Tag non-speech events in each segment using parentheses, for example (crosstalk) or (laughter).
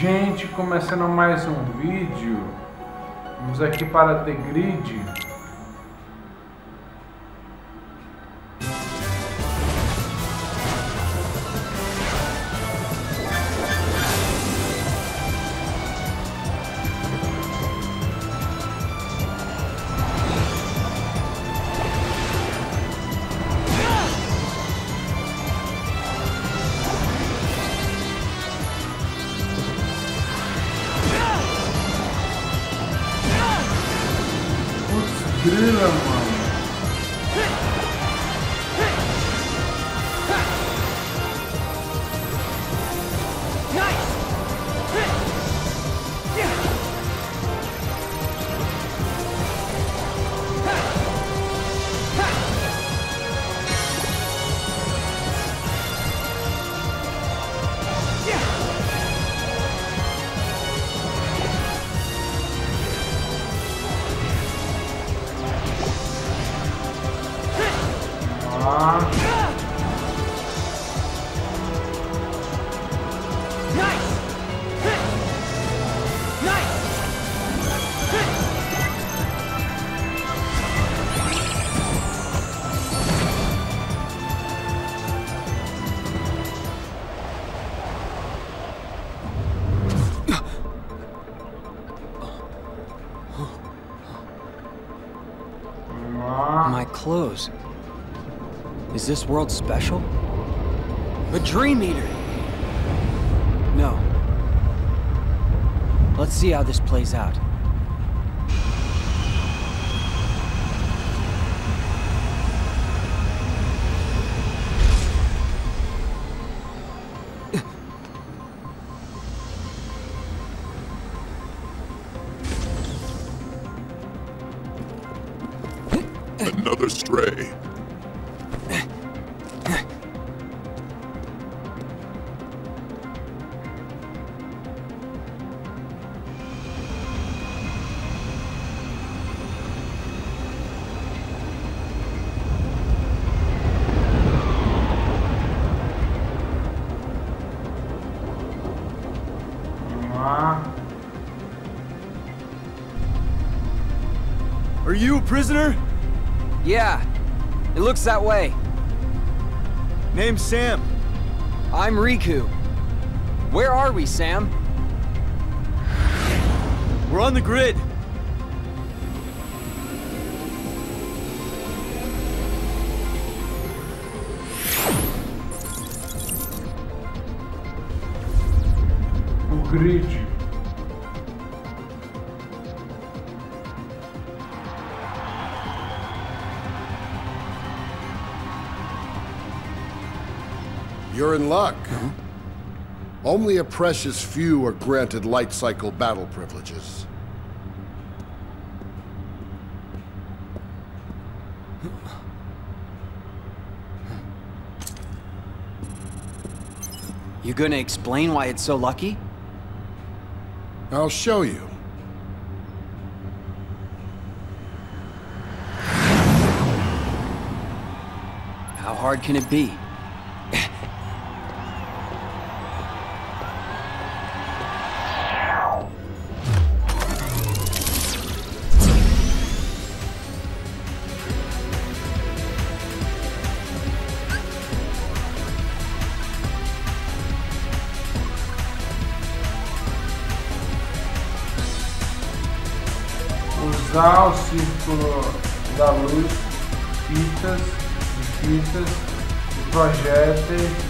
Gente, começando mais um vídeo. Vamos aqui para The Grid. This world special? A dream eater! No. Let's see how this plays out. Prisoner? Yeah, it looks that way. Name's Sam. I'm Riku. Where are we, Sam? We're on the grid. Only a precious few are granted light cycle battle privileges. You gonna explain why it's so lucky? I'll show you. How hard can it be? projeto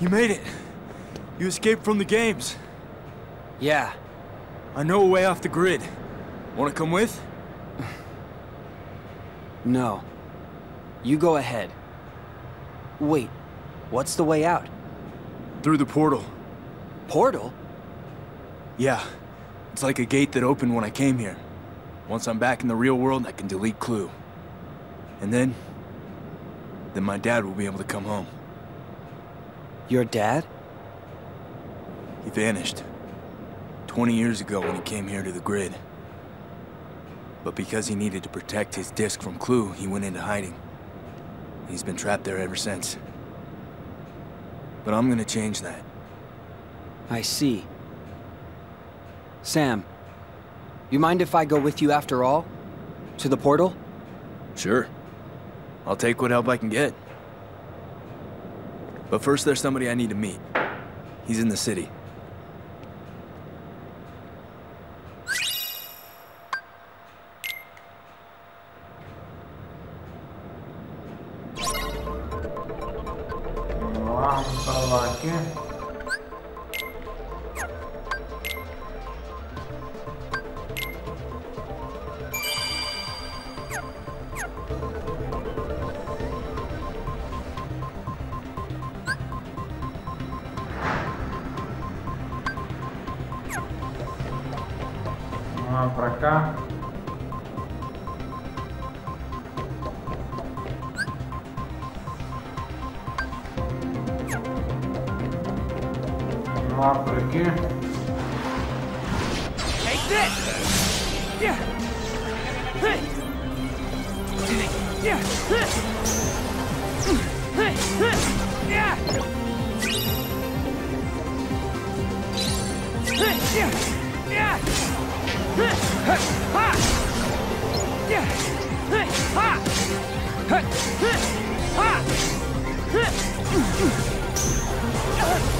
You made it. You escaped from the games. Yeah, I know a way off the grid. Wanna come with? (sighs) no. You go ahead. Wait, what's the way out? Through the portal. Portal? Yeah. It's like a gate that opened when I came here. Once I'm back in the real world, I can delete CLU. And then... Then my dad will be able to come home. Your dad? He vanished. 20 years ago when he came here to the grid. But because he needed to protect his disc from CLU, he went into hiding. He's been trapped there ever since. But I'm gonna change that. I see. Sam, you mind if I go with you after all? To the portal? Sure. I'll take what help I can get. But first, there's somebody I need to meet. He's in the city. continuar por aqui. Ha!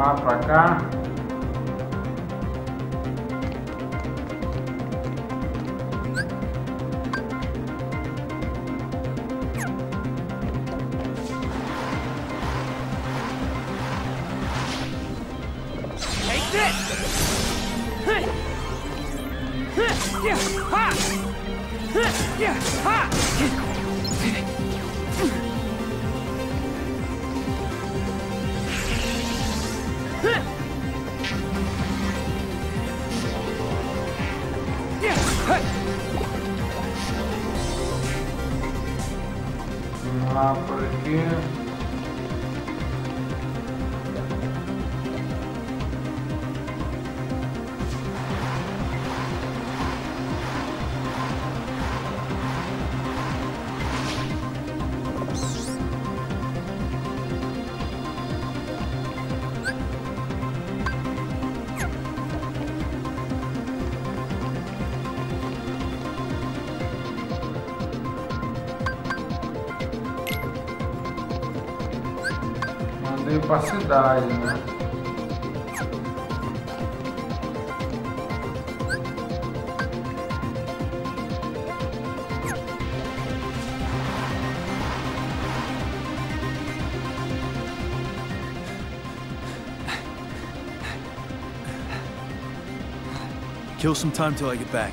А пока. died in. Kill some time till I get back.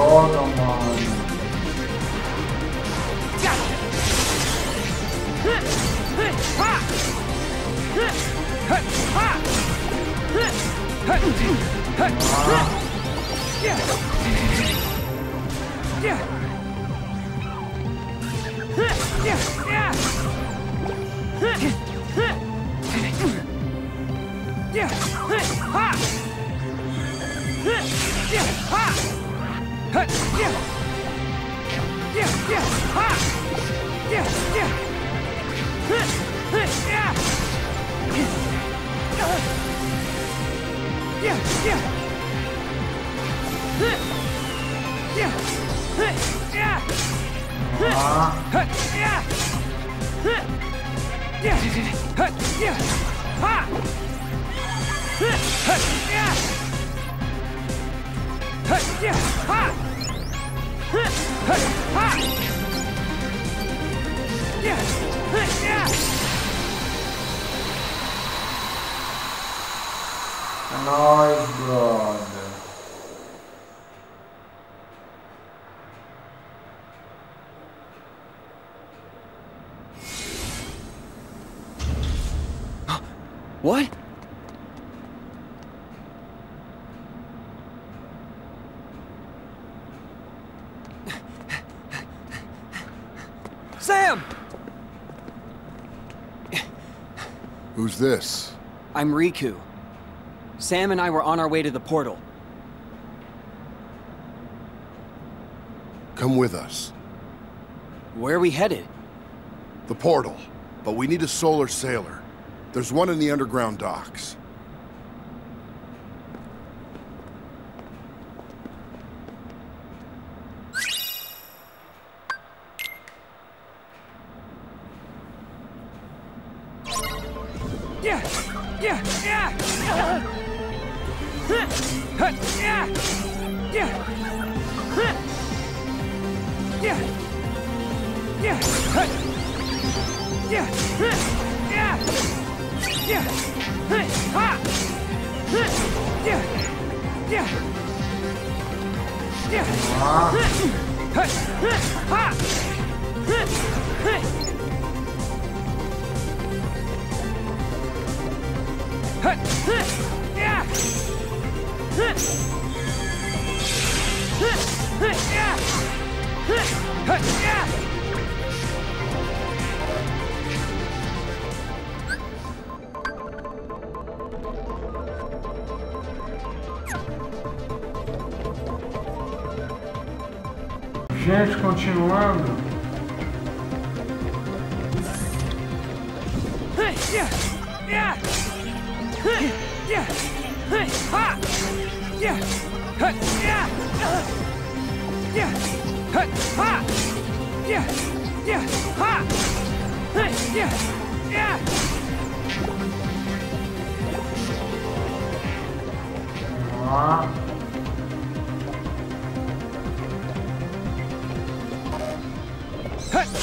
我的妈呀驾驾驾 This? I'm Riku. Sam and I were on our way to the portal. Come with us. Where are we headed? The portal. But we need a solar sailer. There's one in the underground docks.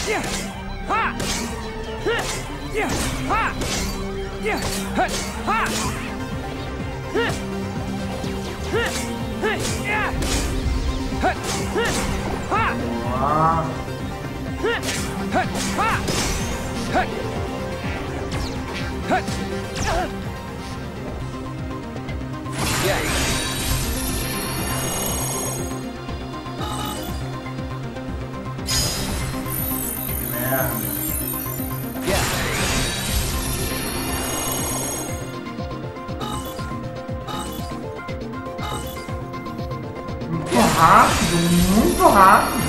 一二一一二一嘿哈一嘿嘿耶嘿嘿哈嘿嘿哈嘿嘿嘿嘿嘿耶 Muito rápido, muito rápido.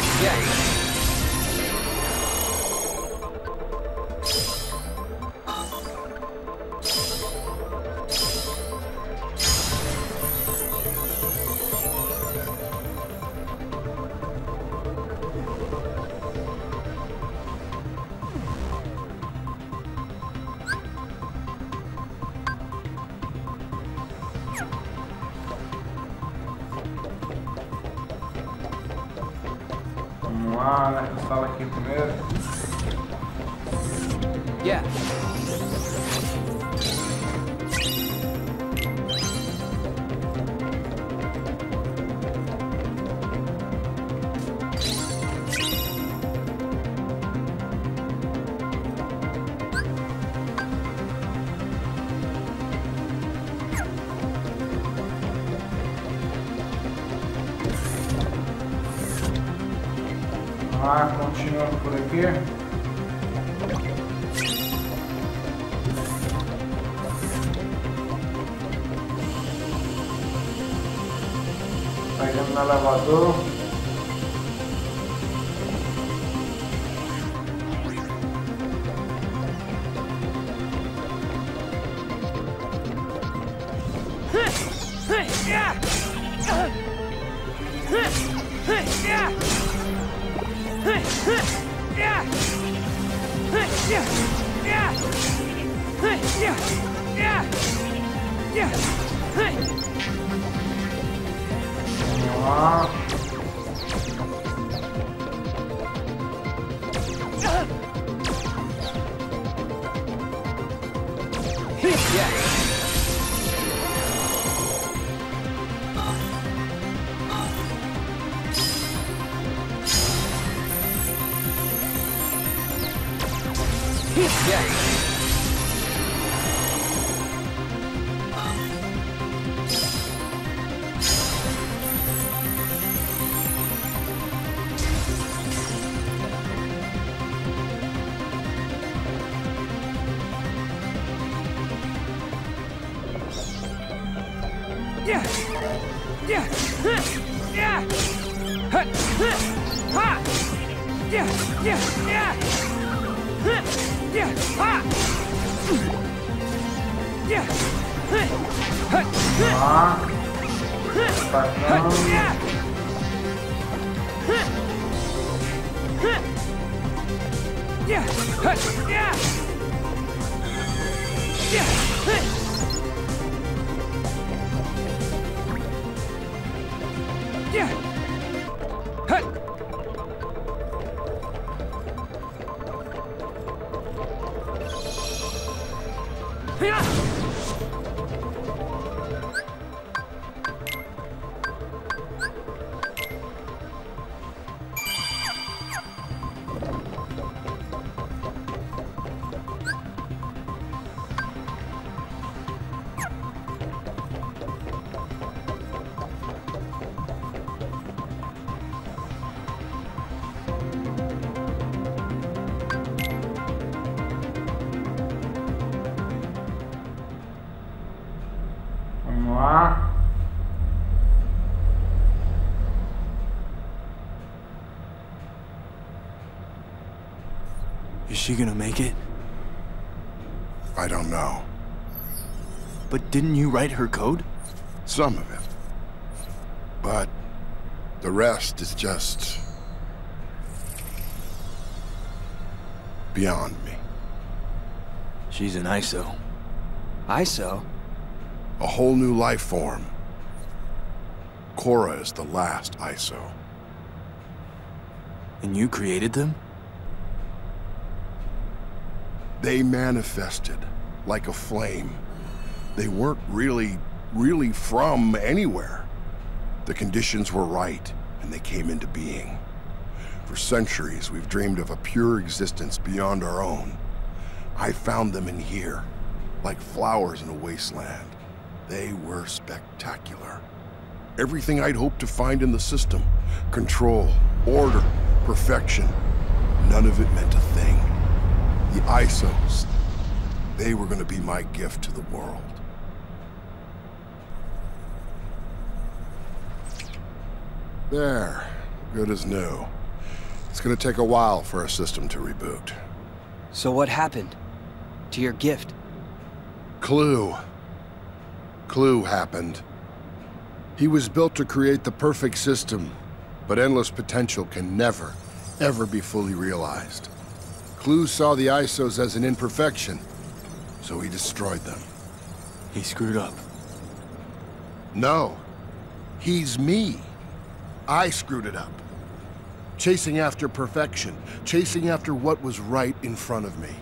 Yeah. あ she gonna make it? I don't know. But didn't you write her code? Some of it. But the rest is just beyond me. She's an ISO. ISO? A whole new life form. Quorra is the last ISO. And you created them? They manifested like a flame. They weren't really, really from anywhere. The conditions were right, and they came into being. For centuries, we've dreamed of a pure existence beyond our own. I found them in here, like flowers in a wasteland. They were spectacular. Everything I'd hoped to find in the system. Control, order, perfection. None of it meant a thing. The ISOs, they were gonna be my gift to the world. There. Good as new. It's gonna take a while for our system to reboot. So what happened? To your gift? CLU. CLU happened. He was built to create the perfect system, but endless potential can never, ever be fully realized. CLU saw the ISOs as an imperfection, so he destroyed them. He screwed up. No. He's me. I screwed it up. Chasing after perfection. Chasing after what was right in front of me.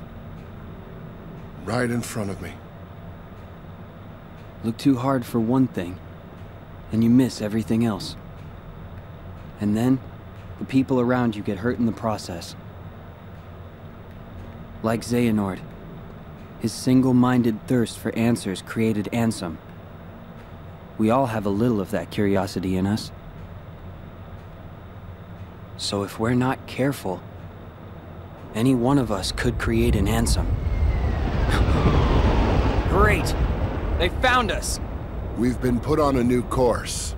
Right in front of me. Look too hard for one thing, and you miss everything else. And then, the people around you get hurt in the process. Like Xehanort, his single-minded thirst for answers created Ansem. We all have a little of that curiosity in us. So if we're not careful, any one of us could create an Ansem. (laughs) Great! They found us! We've been put on a new course.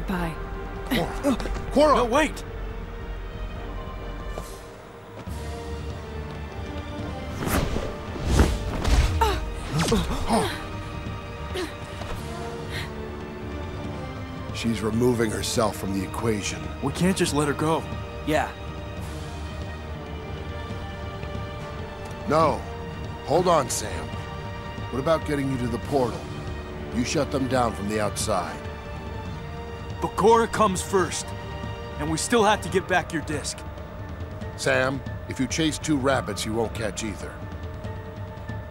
Goodbye. Quorra! No, wait! She's removing herself from the equation. We can't just let her go. Yeah, No. Hold on, Sam. What about getting you to the portal? You shut them down from the outside. But Quorra comes first. And we still have to get back your disc. Sam, if you chase two rabbits, you won't catch either.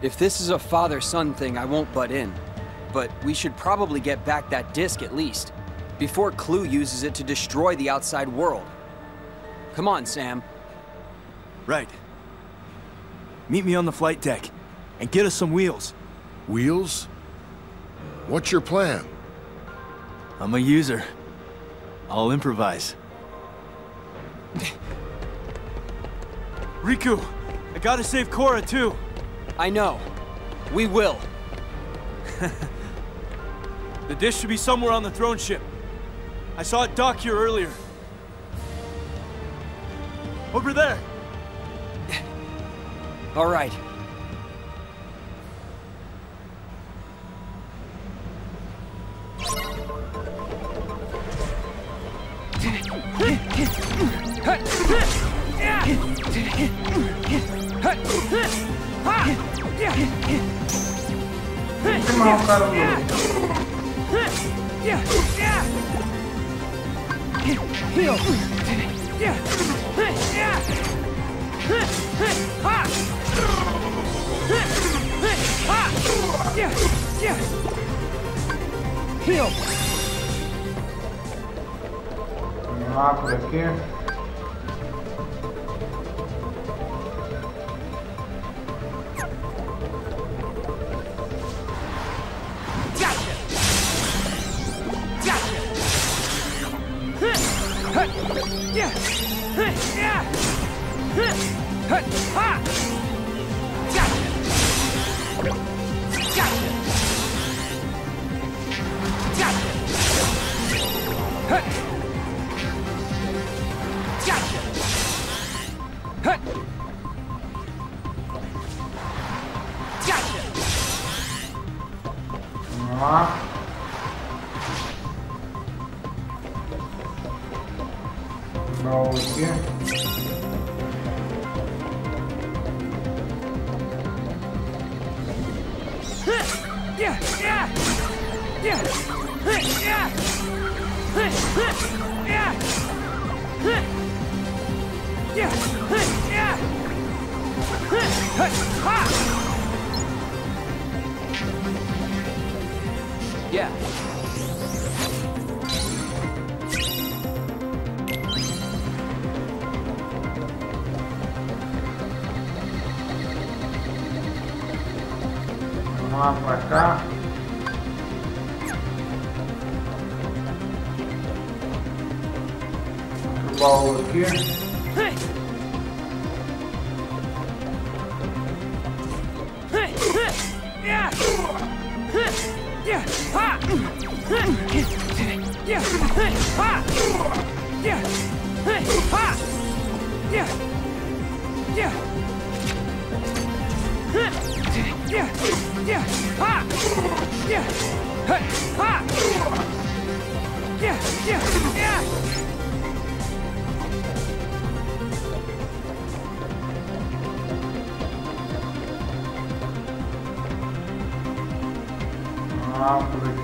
If this is a father-son thing, I won't butt in. But we should probably get back that disc at least, before CLU uses it to destroy the outside world. Come on, Sam. Right. Meet me on the flight deck. And get us some wheels. Wheels? What's your plan? I'm a user. I'll improvise. Riku! I gotta save Quorra, too! I know. We will. (laughs) The dish should be somewhere on the throne ship. I saw it dock here earlier. Over there! All right. mau kalau Heal! आप रखें।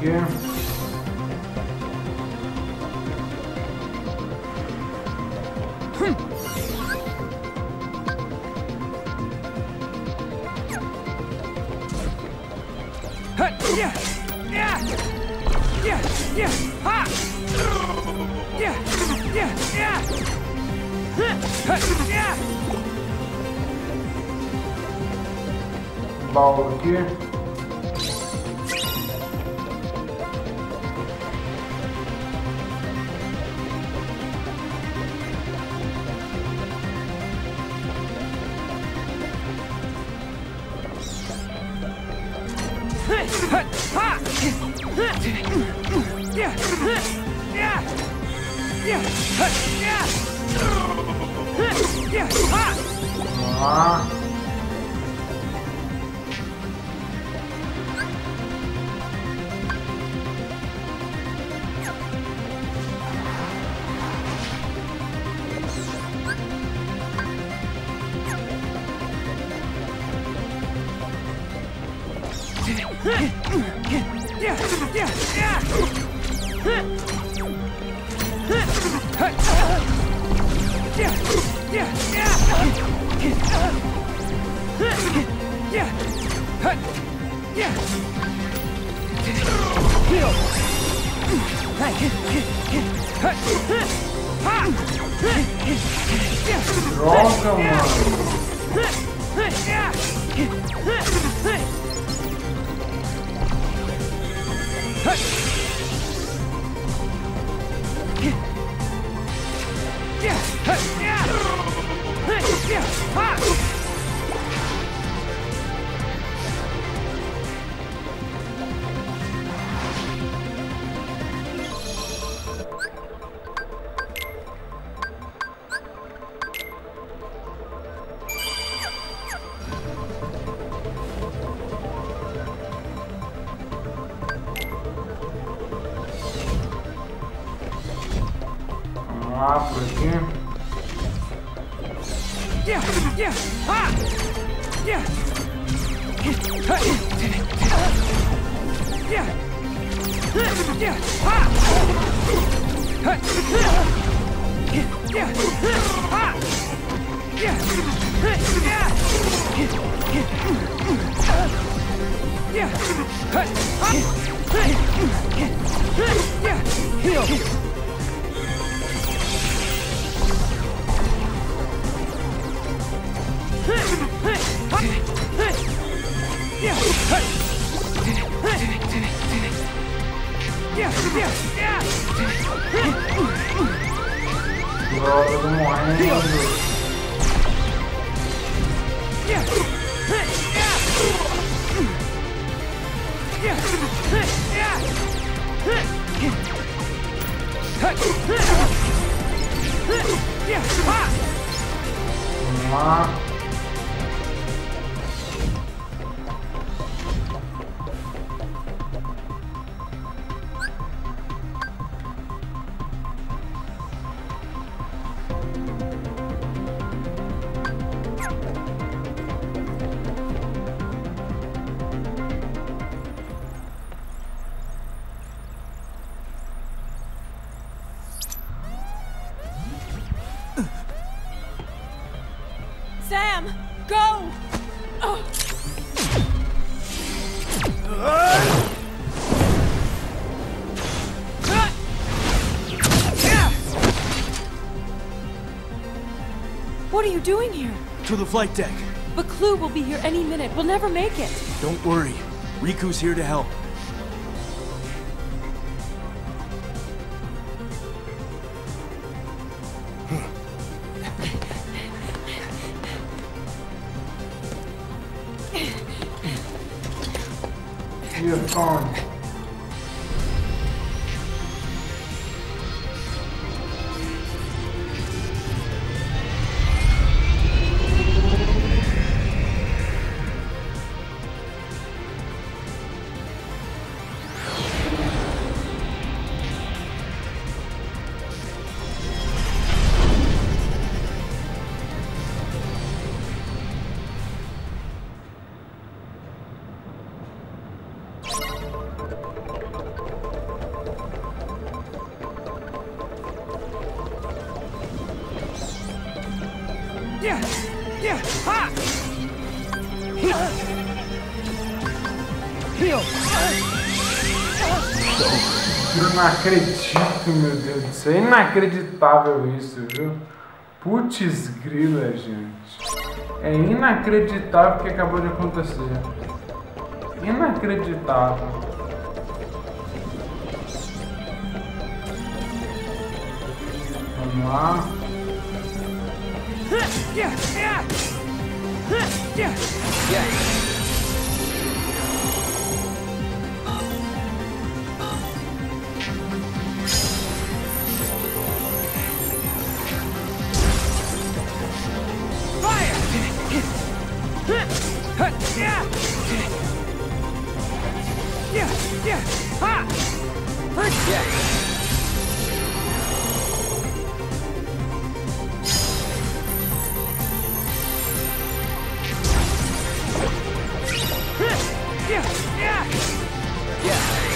Yeah! Baú over Hey, Droga, mano. Ha! Heal! You doing here? To the flight deck. But CLU will be here any minute. We'll never make it. Don't worry. Riku's here to help. Acredito, meu Deus. É inacreditável isso, viu? Putz grila, gente. É inacreditável o que acabou de acontecer. Inacreditável. Vamos lá. Yeah!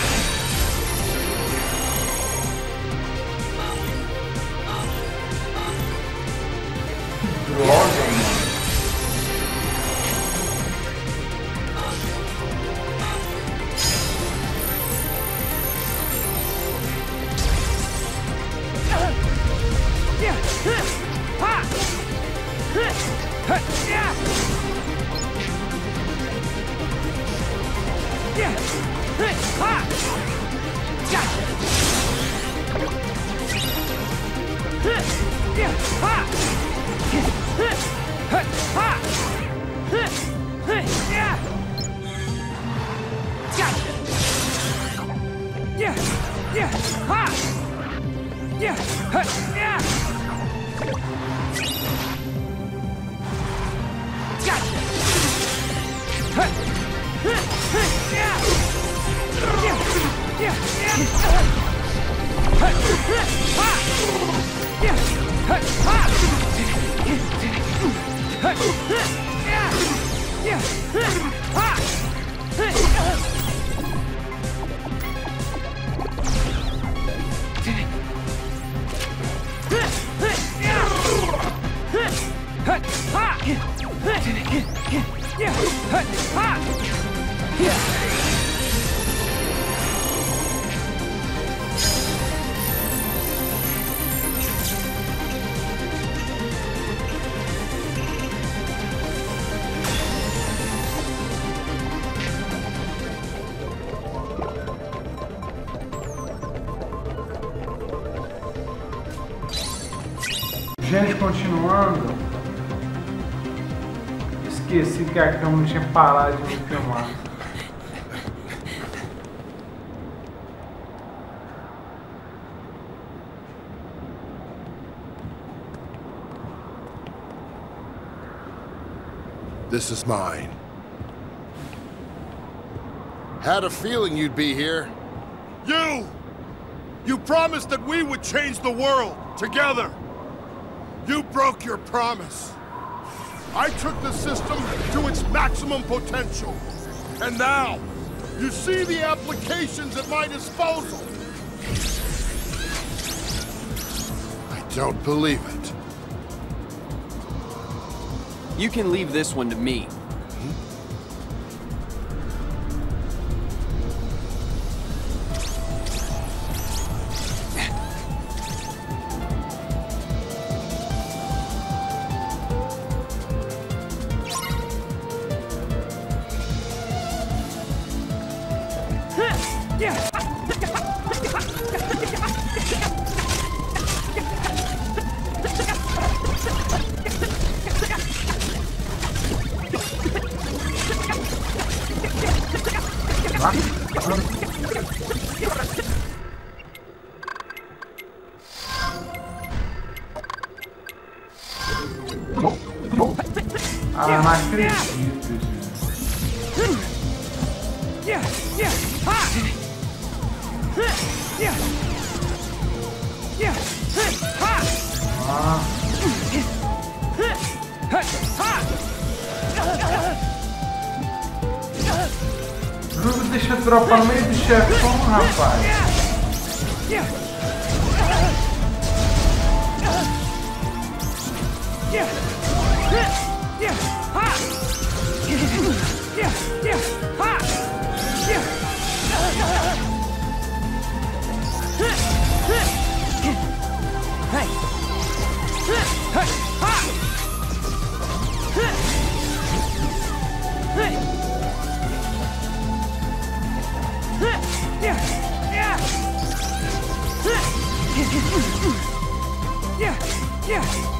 Gente, continuando. Esqueci que a câmera tinha parado de me filmar. This is mine. Had a feeling you'd be here. You! You promised that we would change the world, together! You broke your promise. I took the system to its maximum potential. And now, you see the applications at my disposal. I don't believe it. You can leave this one to me. Ah, não acredito, Ah. Bruno deixa dropar no meio do chefão, rapaz. Yeah. Yeah!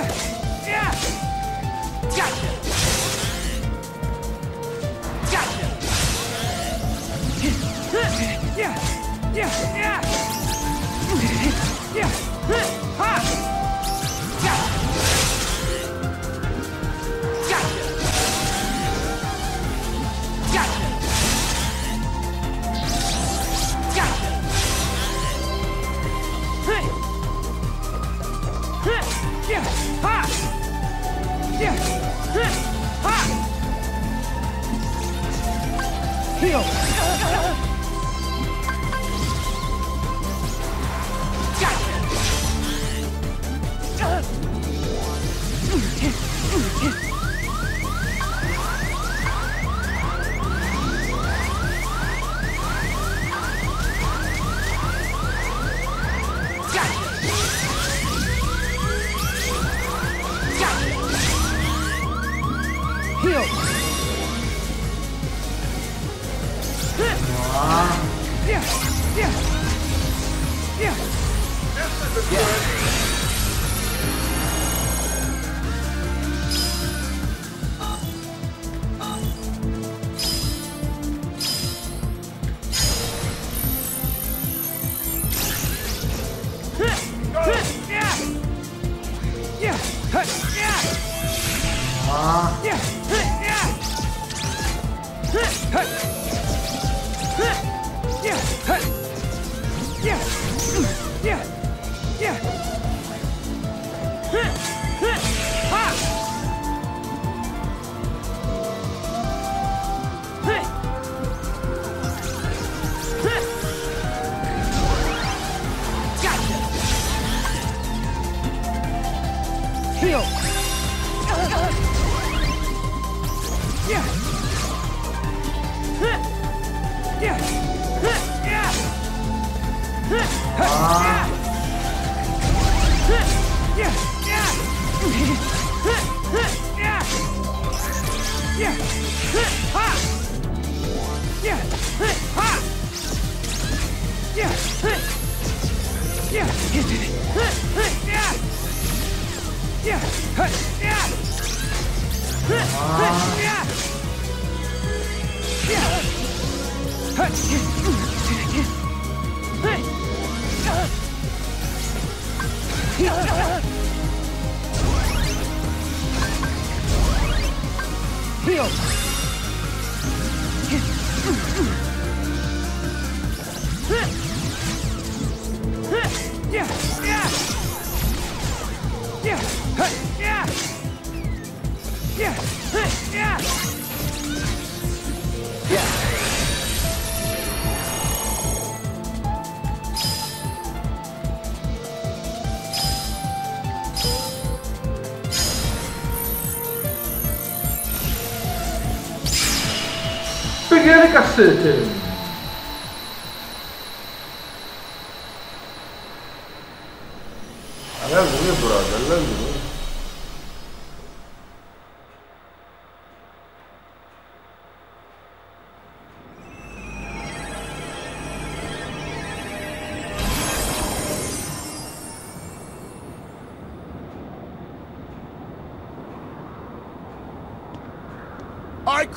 Yeah! Yeah! Yeah! よ。呀嘿呀嘿嘿 brigando, cacete!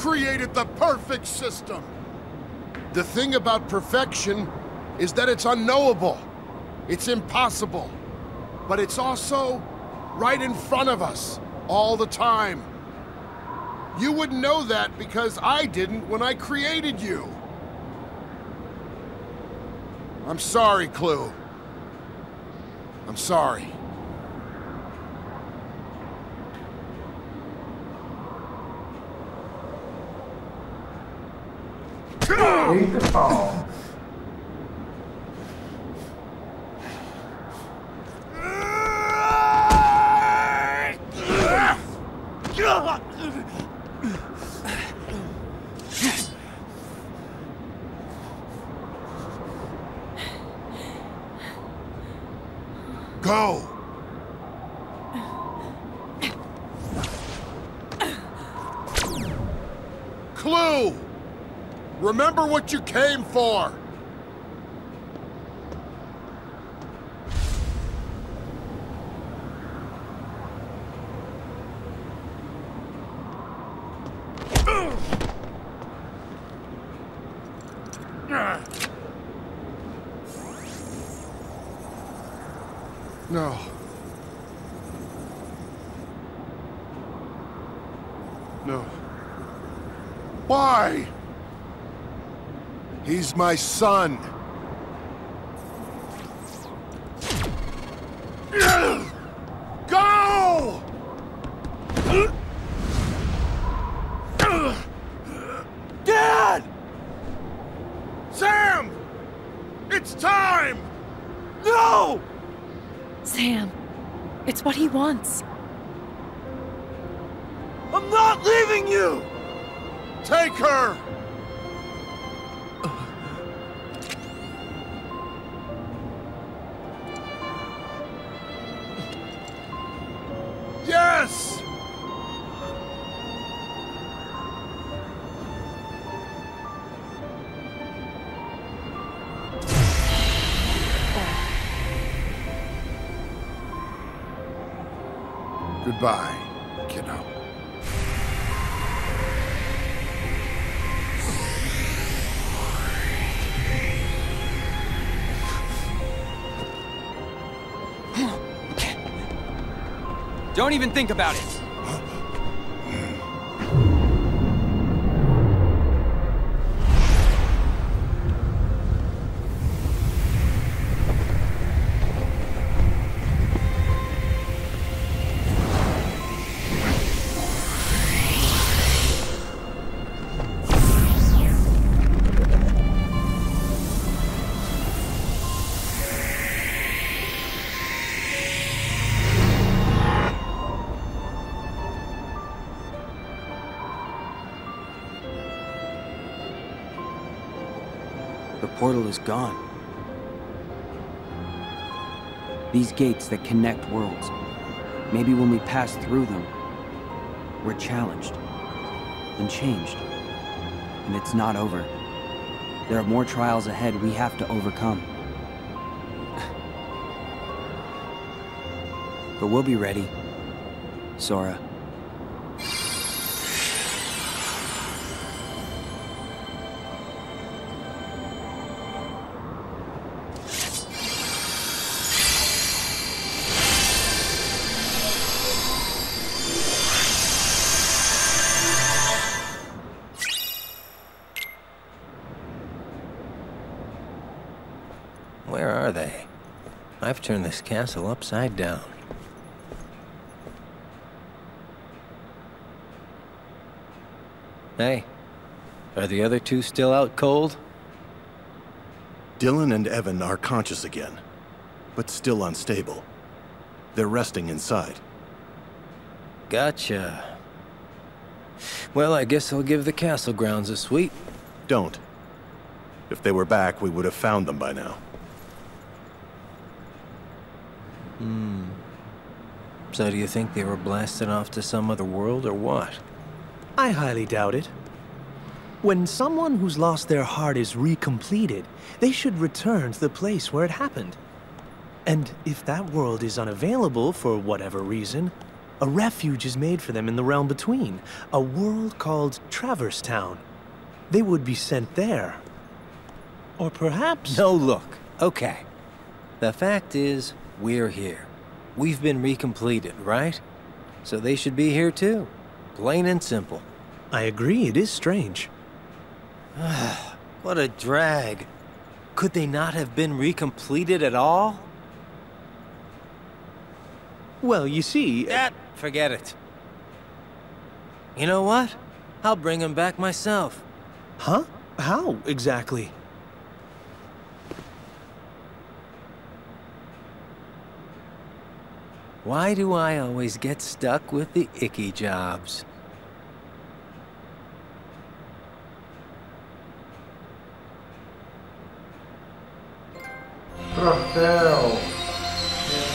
Created the perfect system. The thing about perfection is that it's unknowable. It's impossible. But it's also right in front of us, all the time. You wouldn't know that because I didn't when I created you. I'm sorry, CLU. I'm sorry. Pau. Go! CLU! Remember what you came for! No. No. Why? He's my son. Goodbye, kiddo. Don't even think about it. Portal is gone. These gates that connect worlds. Maybe when we pass through them, we're challenged and changed. And it's not over. There are more trials ahead we have to overcome. (sighs) But we'll be ready, Sora. I've this castle upside down. Hey, are the other two still out cold? Dilan and Even are conscious again, but still unstable. They're resting inside. Gotcha. Well, I guess I'll give the castle grounds a sweep. Don't. If they were back, we would have found them by now. Hmm. So do you think they were blasted off to some other world or what? I highly doubt it. When someone who's lost their heart is recompleted, they should return to the place where it happened. And if that world is unavailable for whatever reason, a refuge is made for them in the realm between, a world called Traverse Town. They would be sent there. Or perhaps... No, look. Okay. The fact is, we're here. We've been recompleted, right? So they should be here too. Plain and simple. I agree, it is strange. (sighs) what a drag. Could they not have been recompleted at all? Well, you see... Uh, that, forget it. You know what? I'll bring him back myself. Huh? How, exactly? Why do I always get stuck with the icky jobs? Troféu.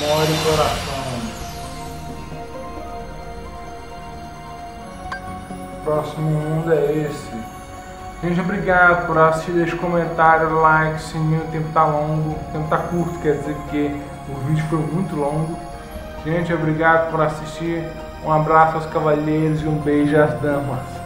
Memória e coração. Próximo mundo é esse. Gente, obrigado por assistir, deixe comentário, like, sininho, o tempo tá longo, o tempo tá curto, quer dizer que o vídeo foi muito longo. Gente, obrigado por assistir, um abraço aos cavalheiros e um beijo às damas.